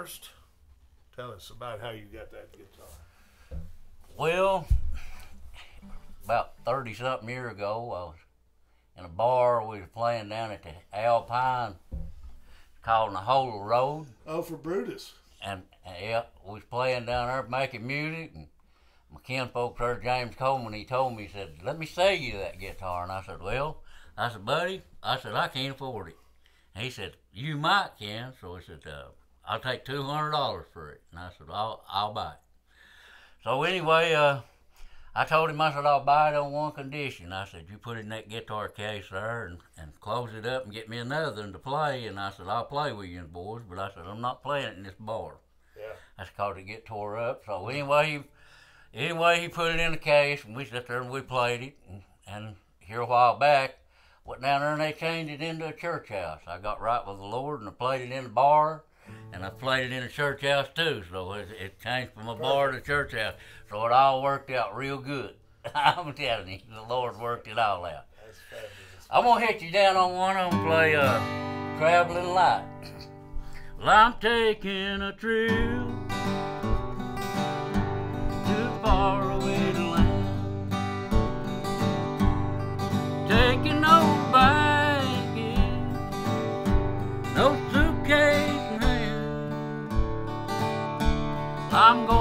first, tell us about how you got that guitar. Well, about 30 something years ago, I was in a bar. We was playing down at the Alpine, called the Hole Road. Oh, for Brutus. And, and yeah, we was playing down there making music. And my kinfolk heard James Coleman. He told me, he said, let me sell you that guitar. And I said, well, I said, buddy, I said, I can't afford it. And he said, you might can. So I said, uh, I'll take $200 for it. And I said, I'll, I'll buy it. So anyway, uh, I told him, I said, I'll buy it on one condition. I said, you put it in that guitar case there and, and close it up and get me another one to play. And I said, I'll play with you boys, but I said, I'm not playing it in this bar. Yeah. That's cause it get tore up. So anyway, he, anyway, he put it in the case and we sat there and we played it. And, and here a while back, went down there and they changed it into a church house. I got right with the Lord and I played it in the bar and I played it in a church house too. So it, it changed from a bar to church house. So it all worked out real good. I'm telling you, the Lord worked it all out. I'm gonna hit you down on one of them. Play uh, "Traveling Light." Well, I'm taking a trip to faraway land, taking no I'm going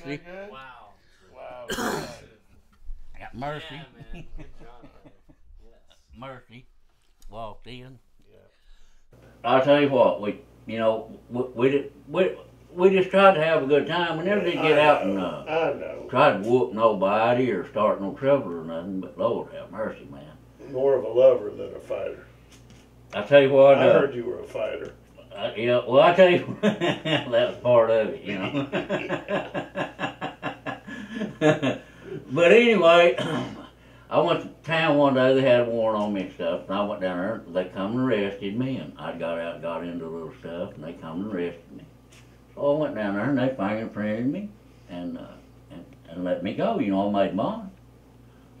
good. Got Mercy. Good? Wow. Wow. Got Mercy. Yeah, man. Good job. Yes. Mercy walked in. Yeah. I'll tell you what, we, you know, we, we, did- we, we just tried to have a good time. We never did get out and uh, I know. try to whoop nobody or start no trouble or nothing. But Lord have mercy, man. More of a lover than a fighter. I tell you what, I uh, heard you were a fighter. Uh, yeah. Well, I tell you, that was part of it, you know. but anyway, I went to town one day. They had a warrant on me and stuff, and I went down there. They come and arrested me, and I got out, and got into a little stuff, and they come and arrested me. So I went down there, and they fingerprinted me, and uh, and, and let me go. You know, I made bond.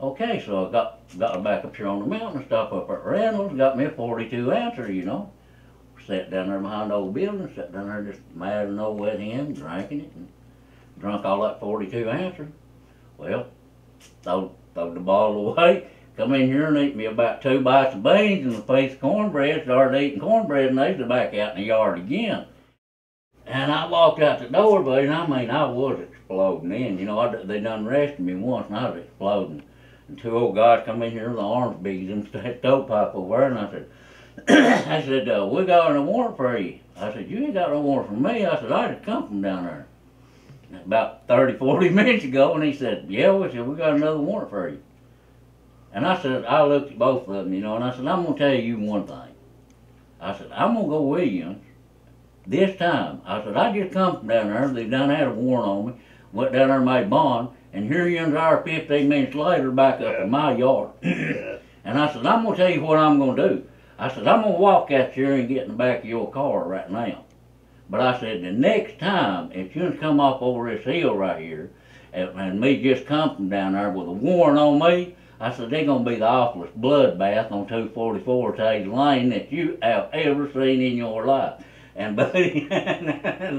Okay, so I got got back up here on the mountain, stopped up at Reynolds, got me a 42 answer, you know. Sat down there behind the old building, sat down there just mad and old with him, drinking it, and drunk all that 42 answer. Well, throw, throw the bottle away, come in here and eat me about two bites of beans and a piece of cornbread, started eating cornbread, and they was back out in the yard again. And I walked out the door, and I mean, I was exploding then. You know, I, they done arrested me once, and I was exploding. And two old guys come in here with the arms big and stovepipe over and I said, I said, uh, we got a warrant for you. I said, you ain't got no warrant for me. I said, I just come from down there about 30, 40 minutes ago, and he said, yeah, we said, we got another warrant for you. And I said, I looked at both of them, you know, and I said, I'm going to tell you one thing. I said, I'm going to go Williams this time. I said, I just come from down there. They done had a warrant on me. Went down there and made bond. And here you are 15 minutes later back up in my yard. Yeah. And I said, I'm going to tell you what I'm going to do. I said, I'm going to walk out here and get in the back of your car right now. But I said, the next time, if you come off over this hill right here, and, and me just come from down there with a warrant on me, I said, they're going to be the awfulest bloodbath on 244 Tage Lane that you have ever seen in your life. And buddy, that,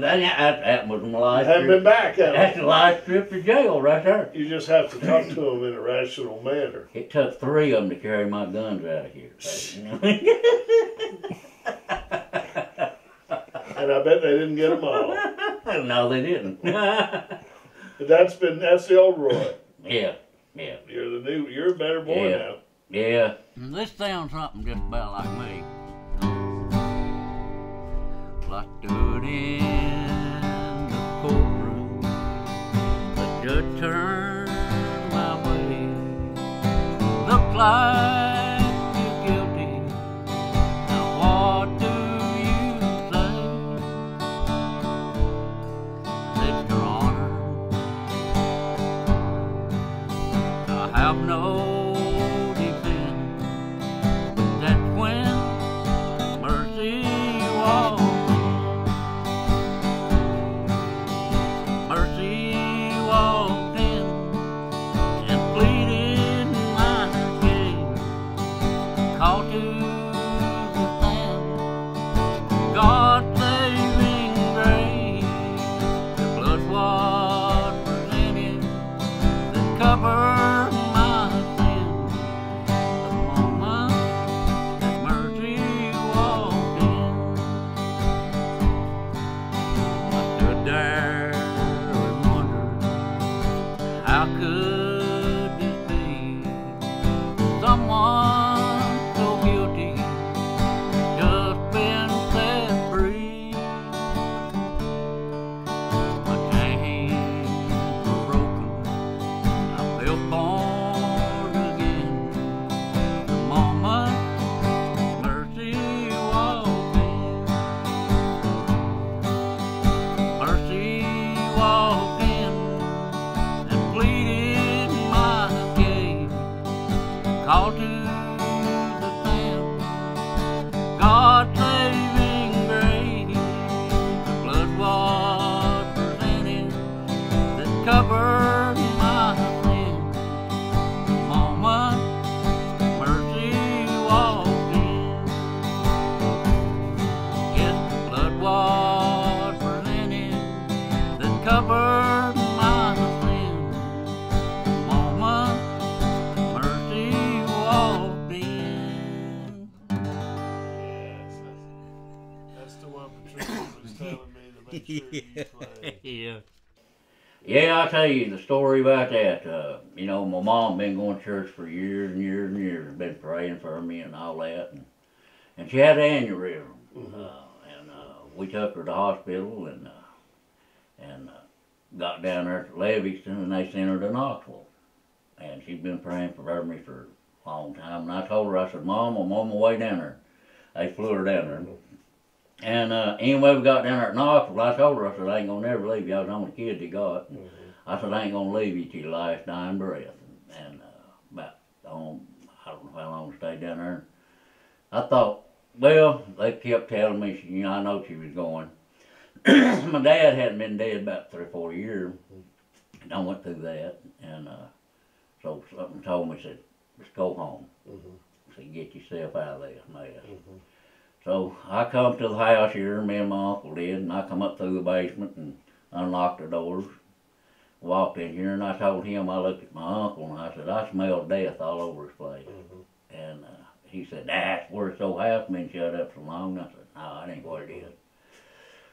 that, that was my You life haven't trip. been back, have That's you? the last trip to jail right there. You just have to talk to them in a rational manner. It took three of them to carry my guns out of here. And I bet they didn't get them all. no, they didn't. But that's been, that's the old Roy. yeah, yeah, You're the new, you're a better boy Yeah. now. yeah. This sounds something just about like me. Stood in the courtroom, the judge turned my way. Looked like that I'll tell you the story about that. Uh, you know, my mom been going to church for years and years and years, been praying for me and all that, and, and she had an aneurysm. Mhm. Uh, and uh, we took her to the hospital and uh, and uh, got down there to Livingston, and they sent her to Knoxville. And she's been praying for me for a long time. And I told her, I said, Mom, I'm on my way down there. They flew her down there. And uh, anyway, we got down there at Knoxville. I told her, I said, I ain't gonna never leave you. I was the only kid they got. Mhm. I said, I ain't gonna leave you to your last dying breath. And uh, about, um, I don't know how long I stayed down there. I thought, well, they kept telling me, she, you know, I know she was going. My dad hadn't been dead about three or four years. And I went through that. And uh, so something told me, said, just go home. Mhm. Said, get yourself out of this mess. Mhm. So I come to the house here, me and my uncle did, and I come up through the basement and unlocked the doors. Walked in here and I told him, I looked at my uncle and I said, I smell death all over his place. And uh, he said, that's where so house been shut up so long. And I said, no, that ain't what it is.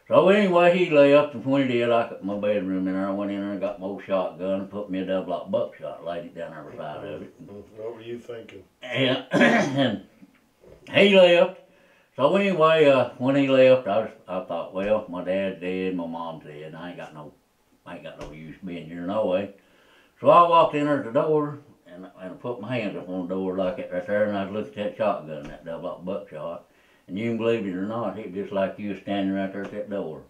So anyway, he left, and when he did, I got my bedroom in there. I went in there and got my old shotgun and put me a double lock buckshot, laid it down there beside of it. What were you thinking? And, and he left. So anyway, uh, when he left, I was, I thought, well, my dad's dead, my mom's dead, and I ain't got no, I ain't got no use being here no way. So I walked in there at the door and, and I put my hands up on the door like that right there, and I looked at that shotgun, that double up buckshot, and you can believe it or not, it just like you was standing right there at that door.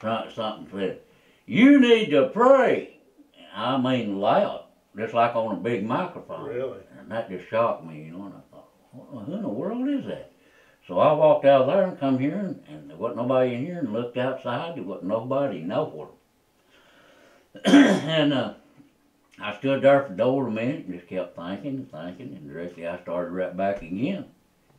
Some- Something said, "You need to pray." I mean, loud, just like on a big microphone. Really? And that just shocked me, you know, and I thought, who in the world is that? So I walked out there and come here, and, and there wasn't nobody in here, and looked outside, there wasn't nobody nowhere. and uh, I stood there for the door a minute and just kept thinking and thinking, and directly I started right back again.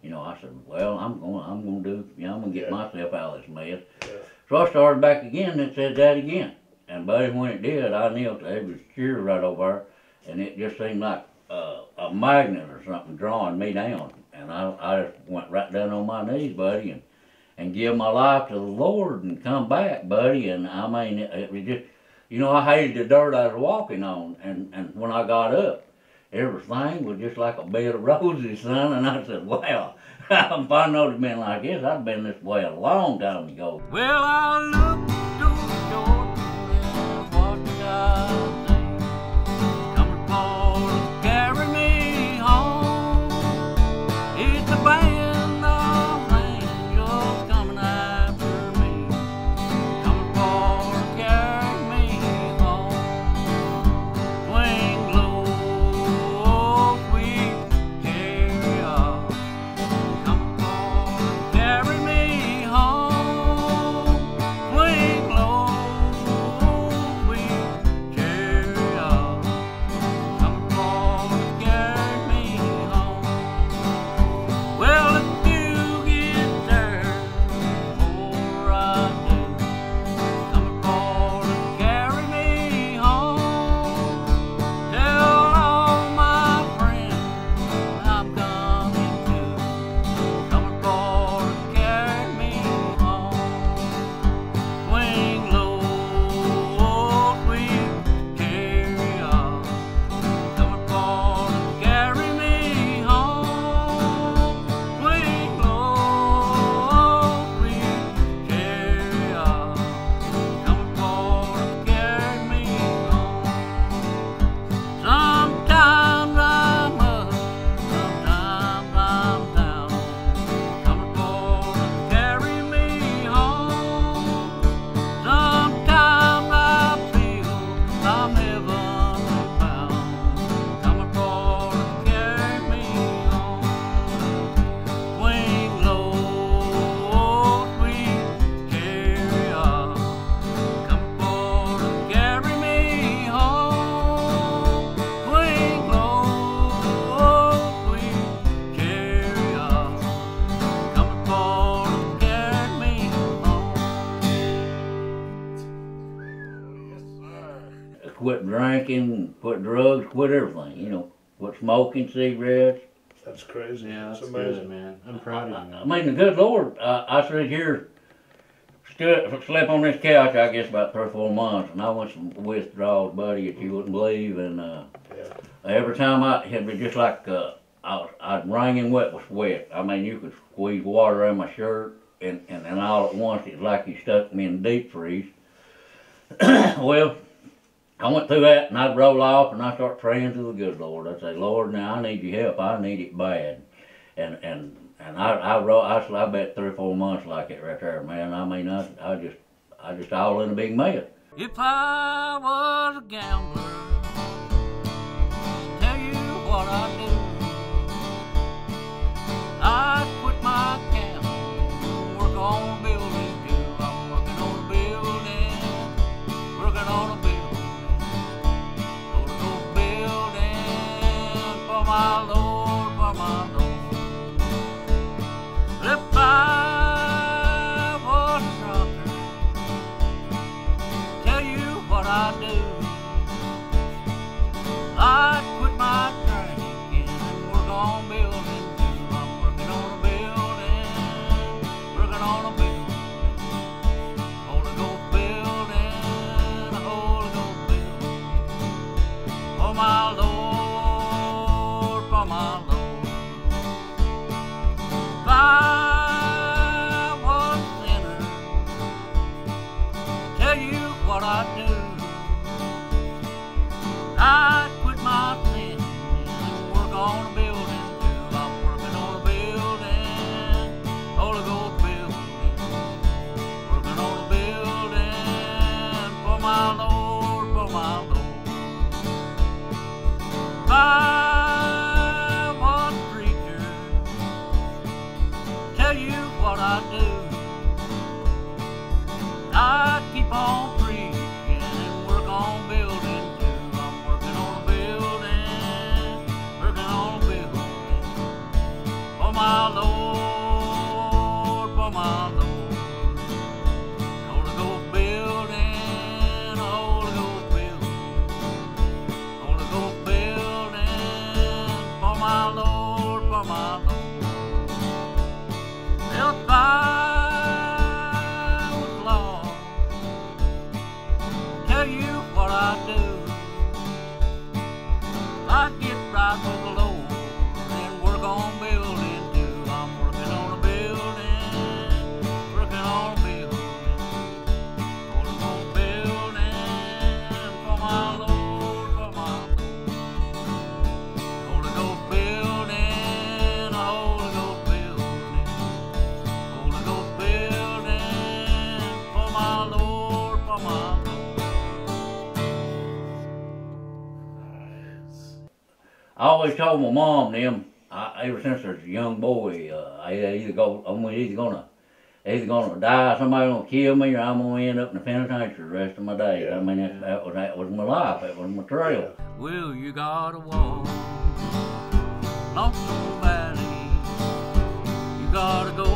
You know, I said, well, I'm going, I'm going to do, you know, I'm going to get Yeah. myself out of this mess. Yeah. So I started back again and it said that again. And buddy, when it did, I knelt, there was cheer right over there, and it just seemed like uh, a magnet or something drawing me down. And I, I just went right down on my knees, buddy, and and give my life to the Lord and come back, buddy. And I mean, it, it was just, you know, I hated the dirt I was walking on. And and when I got up, everything was just like a bed of roses, son. And I said, wow. if I know it'd been like this, I'd been this way a long time ago. Well, I looked Quit drinking, quit drugs, quit everything. You know, quit smoking cigarettes. That's crazy. Yeah, that's that's amazing. good, man. I'm proud of you, I man. mean, the good Lord, uh, I sit here, stood, slept on this couch, I guess, about three or four months, and I went some withdrawals, buddy, that you wouldn't believe, and uh, Yeah. every time I, it'd be just like uh, I was, I'd wringing wet with sweat. I mean, you could squeeze water in my shirt, and, and, and all at once, it's like you stuck me in deep freeze. well, I went through that, and I'd roll off, and I'd start praying to the good Lord. I'd say, Lord, now I need your help. I need it bad and and and I I wrote I, I bet three or four months like it right there, man. I mean I I just I just all in a big mess. If I was a gambler, tell you what I do. I quit my always told my mom them, I, ever since I was a young boy, uh, I either go, I'm either gonna, either gonna die, somebody gonna kill me, or I'm gonna end up in the penitentiary the rest of my day Yeah. I mean, that, that, was that was my life. That was my trail. Well, you gotta walk along the valley. You gotta go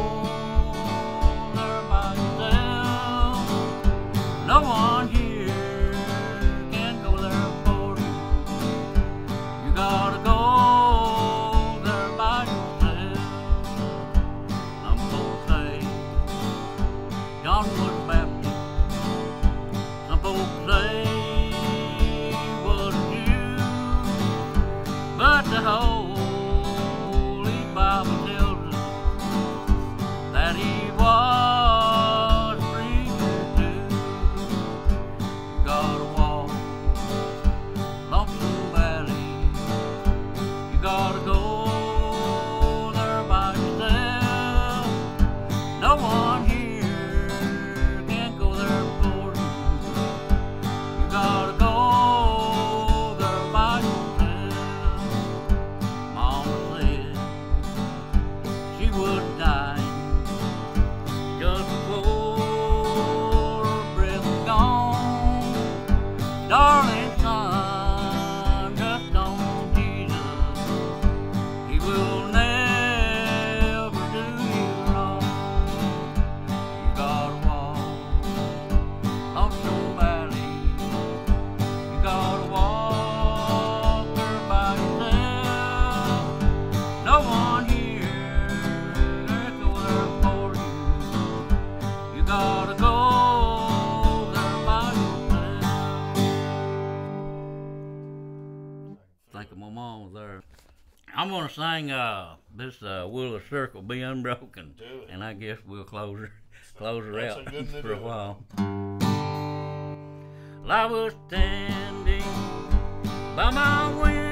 I'm gonna sing uh, this uh, "Will the Circle Be Unbroken," and I guess we'll close her close her out a for a while. Well, I was standing by my window.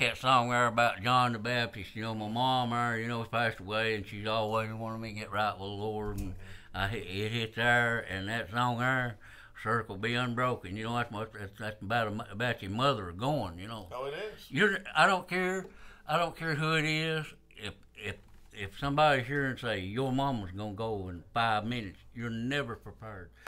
Like that song there about John the Baptist. You know, my mom there, you know, passed away, and she's always wanted me to get right with the Lord. And I hit, it hit there, and that song there, "Circle Be Unbroken." You know, that's much, that's, that's about a, about your mother going. You know, Oh, it is. you're. I don't care. I don't care who it is. If if if somebody's here and say your mama's gonna go in five minutes, you're never prepared.